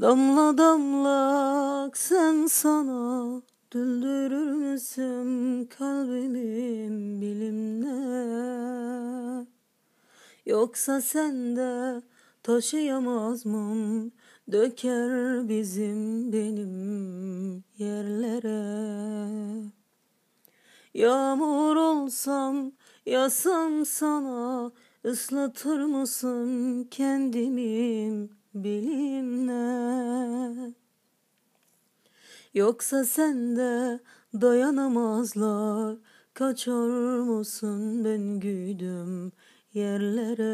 Damla damla sen sana. Düldürür müsün kalbimin bilimle? Yoksa sen de taşıyamaz mım? Döker bizim benim yerlere. Yağmur olsam yasam sana ıslatır mısın kendimi bilimle Yoksa sen de dayanamazlar. Kaçar mısın ben güdüm yerlere?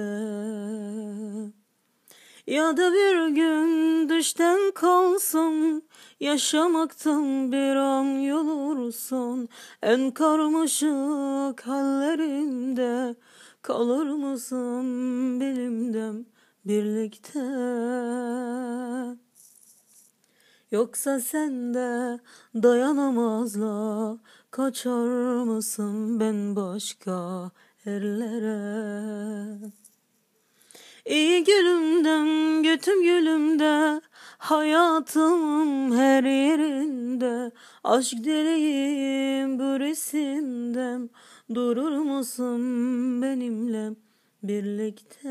Ya da bir gün düşten kalsam Yaşamaktan bir an yolursun En karmaşık hallerimde Kalır mısın bilimdem birlikte. Yoksa sen de dayanamazlar. Kaçar mısın ben başka erlere İyi gülümden götüm gülümde Hayatım her yerinde. Aşk deliyim bu resimden Durur musun benimle birlikte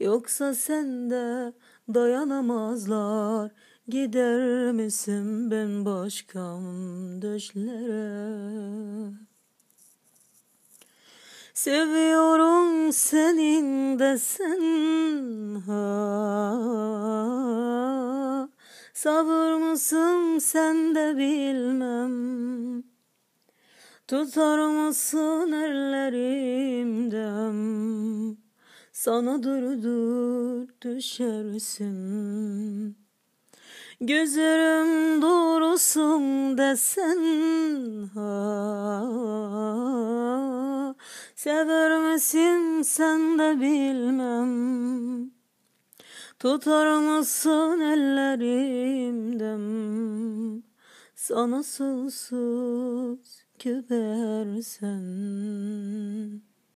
Yoksa sen de dayanamazlar. Gider misin ben başkam düşlere Seviyorum senin de sen ha. Sabır mısın sen de bilmem. Tutar mısın ellerimden Sana dur dur düşersin. Gözlerim doğrusun desen ha. Sever misin sen de bilmem. Tutar mısın ellerimden? Sana susuz kübersen